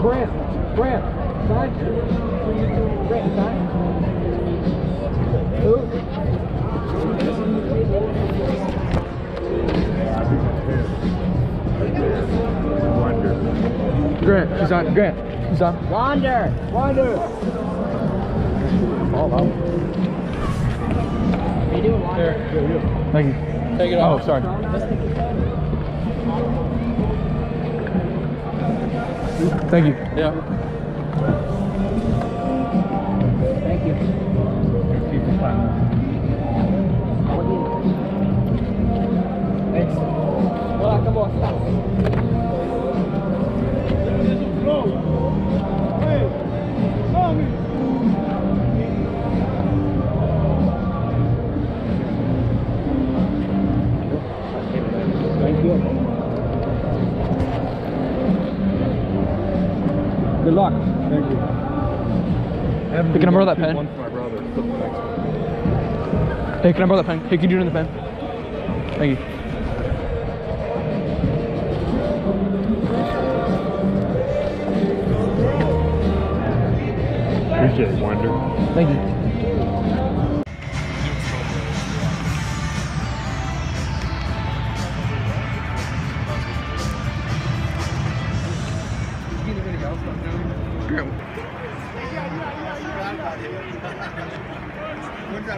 Grant, Grant, sign. Grant, sign. Who? Grant, she's on. Grant, she's on. Wander! Wander. Oh, wow. You doing Wander? Thank you. Take it Oh, off. sorry. Thank you. Yeah. Thank you. Thanks. Wala ka luck. Thank you. Hey, can I borrow that pen? One for my brother. Hey, can I borrow that pen? Hey, can you do it in the pen? Thank you. Appreciate it, Wander. Thank you. Thank you. campo. Muito